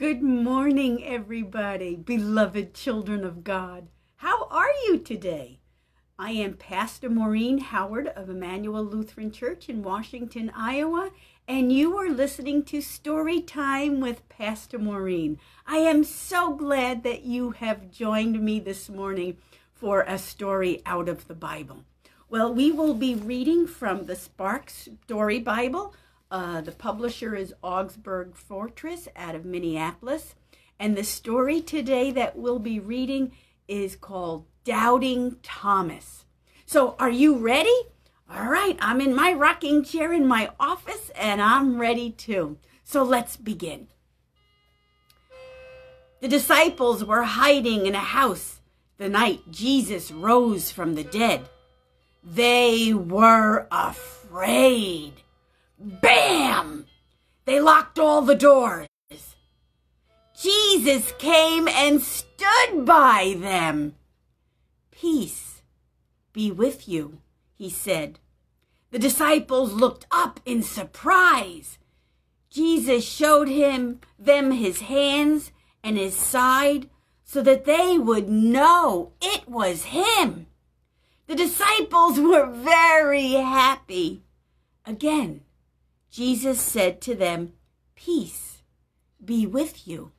Good morning, everybody, beloved children of God. How are you today? I am Pastor Maureen Howard of Emmanuel Lutheran Church in Washington, Iowa, and you are listening to Story Time with Pastor Maureen. I am so glad that you have joined me this morning for a story out of the Bible. Well, we will be reading from the Sparks Story Bible uh, the publisher is Augsburg Fortress out of Minneapolis. And the story today that we'll be reading is called Doubting Thomas. So, are you ready? All right, I'm in my rocking chair in my office and I'm ready too. So, let's begin. The disciples were hiding in a house the night Jesus rose from the dead. They were afraid. Bam! They locked all the doors. Jesus came and stood by them. Peace be with you, he said. The disciples looked up in surprise. Jesus showed him them his hands and his side so that they would know it was him. The disciples were very happy. Again, Jesus said to them, Peace be with you.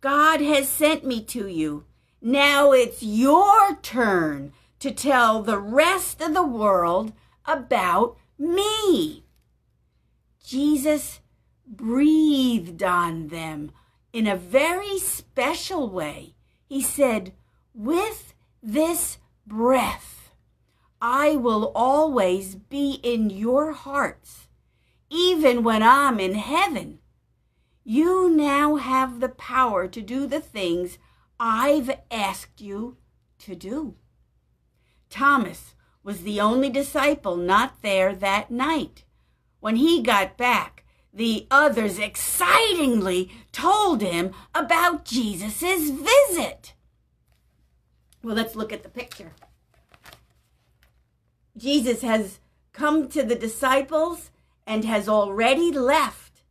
God has sent me to you. Now it's your turn to tell the rest of the world about me. Jesus breathed on them in a very special way. He said, With this breath, I will always be in your hearts even when I'm in heaven. You now have the power to do the things I've asked you to do. Thomas was the only disciple not there that night. When he got back, the others excitingly told him about Jesus' visit. Well, let's look at the picture. Jesus has come to the disciples and has already left.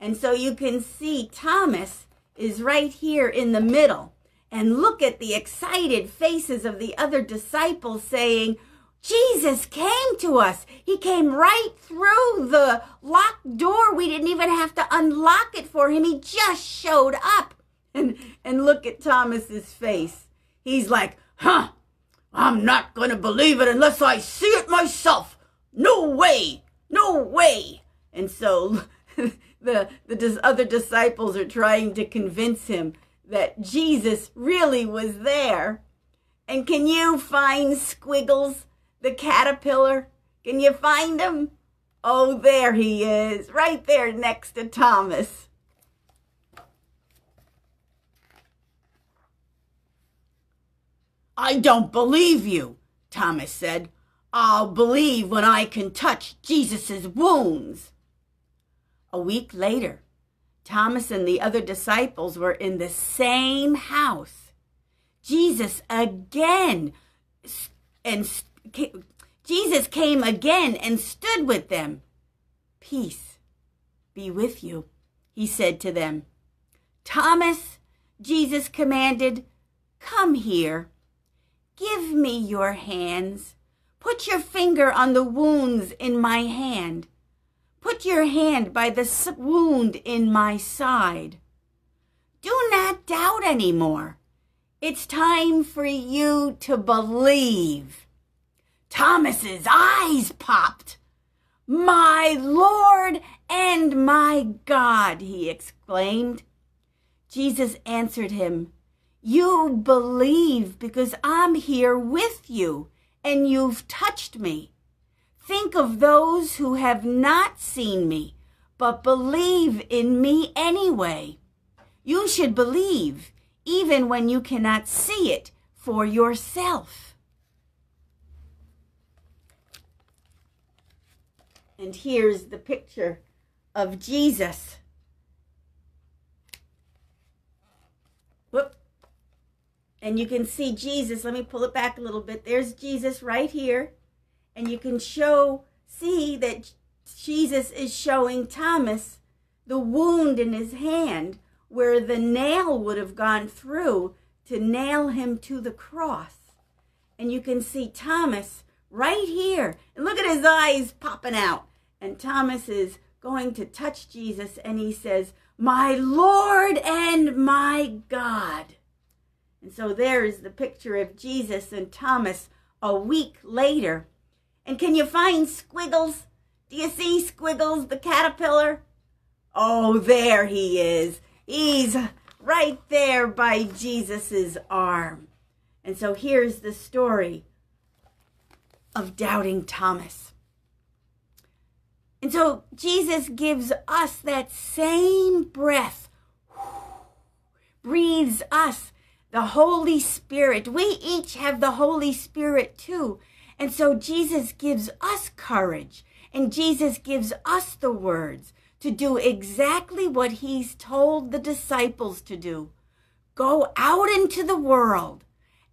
And so you can see Thomas is right here in the middle. And look at the excited faces of the other disciples saying, Jesus came to us. He came right through the locked door. We didn't even have to unlock it for him. He just showed up. And, and look at Thomas's face. He's like, huh, I'm not going to believe it unless I see it myself. No way. No way. And so the, the other disciples are trying to convince him that Jesus really was there. And can you find Squiggles, the caterpillar? Can you find him? Oh, there he is, right there next to Thomas. I don't believe you, Thomas said. I'll believe when I can touch Jesus' wounds. A week later, Thomas and the other disciples were in the same house. Jesus again and Jesus came again and stood with them. Peace be with you, he said to them. Thomas, Jesus commanded, come here. Give me your hands. Put your finger on the wounds in my hand. Put your hand by the wound in my side. Do not doubt any more. It's time for you to believe. Thomas's eyes popped. My Lord and my God, he exclaimed. Jesus answered him, You believe because I'm here with you and you've touched me. Think of those who have not seen me, but believe in me anyway. You should believe even when you cannot see it for yourself. And here's the picture of Jesus. And you can see Jesus. Let me pull it back a little bit. There's Jesus right here. And you can show, see that Jesus is showing Thomas the wound in his hand where the nail would have gone through to nail him to the cross. And you can see Thomas right here. And look at his eyes popping out. And Thomas is going to touch Jesus and he says, My Lord and my God. And so there is the picture of Jesus and Thomas a week later. And can you find Squiggles? Do you see Squiggles, the caterpillar? Oh, there he is. He's right there by Jesus's arm. And so here's the story of doubting Thomas. And so Jesus gives us that same breath, breathes us the Holy Spirit. We each have the Holy Spirit too. And so Jesus gives us courage and Jesus gives us the words to do exactly what he's told the disciples to do. Go out into the world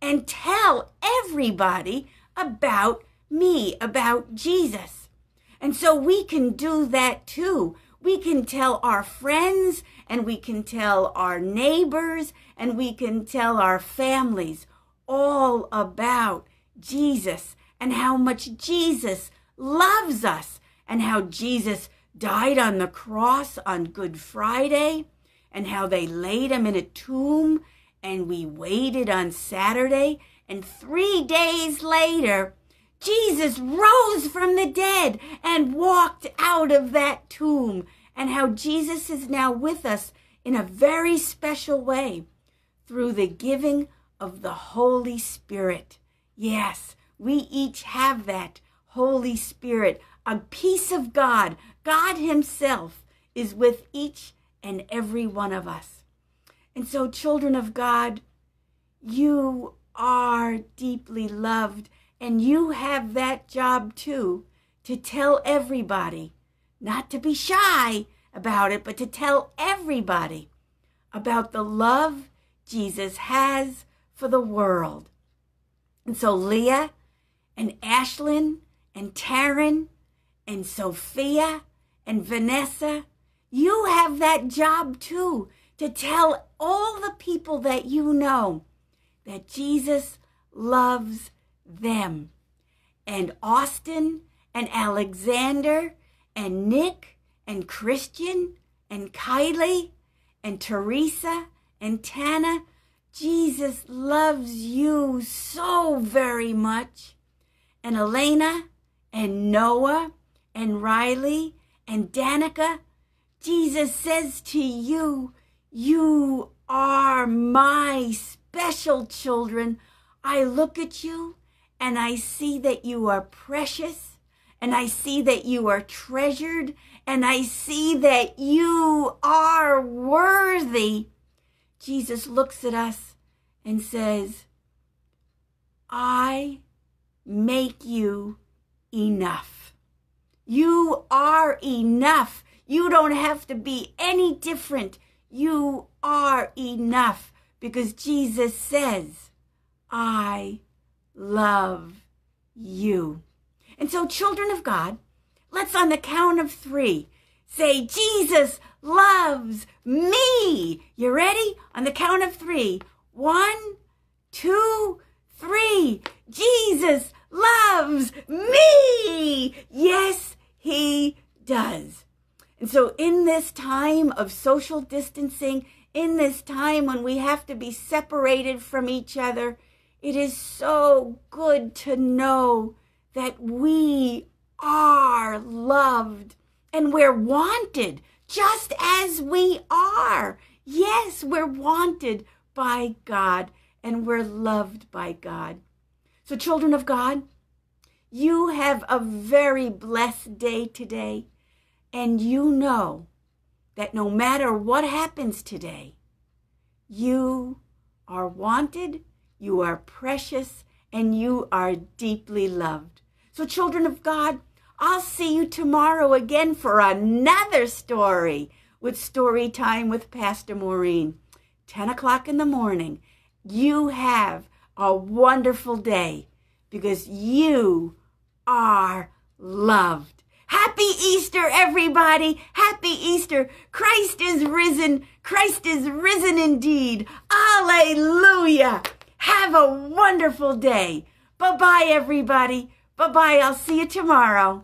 and tell everybody about me, about Jesus. And so we can do that too. We can tell our friends and we can tell our neighbors and we can tell our families all about Jesus and how much Jesus loves us and how Jesus died on the cross on Good Friday and how they laid him in a tomb and we waited on Saturday. And three days later Jesus rose from the dead and walked out of that tomb and how Jesus is now with us in a very special way through the giving of the Holy Spirit. Yes, we each have that Holy Spirit, a piece of God. God Himself is with each and every one of us. And so, children of God, you are deeply loved, and you have that job too to tell everybody, not to be shy about it, but to tell everybody about the love Jesus has for the world. And so Leah and Ashlyn and Taryn and Sophia and Vanessa, you have that job too to tell all the people that you know that Jesus loves them. And Austin and Alexander and Nick and Christian and Kylie and Teresa and Tana, Jesus loves you so very much. And Elena and Noah and Riley and Danica, Jesus says to you, You are my special children. I look at you and I see that you are precious and I see that you are treasured and I see that you are worthy Jesus looks at us and says, I make you enough. You are enough. You don't have to be any different. You are enough because Jesus says, I love you. And so, children of God, let's on the count of three say, Jesus loves me. You ready? On the count of three. One, two, three. Jesus loves me. Yes, he does. And so, in this time of social distancing, in this time when we have to be separated from each other, it is so good to know that we are loved and we're wanted just as we are. Yes, we're wanted by God and we're loved by God. So, children of God, you have a very blessed day today, and you know that no matter what happens today, you are wanted, you are precious, and you are deeply loved. So, children of God, I'll see you tomorrow again for another story with Story Time with Pastor Maureen. 10 o'clock in the morning. You have a wonderful day because you are loved. Happy Easter, everybody. Happy Easter. Christ is risen. Christ is risen indeed. Alleluia. Have a wonderful day. Bye bye, everybody. Bye bye. I'll see you tomorrow.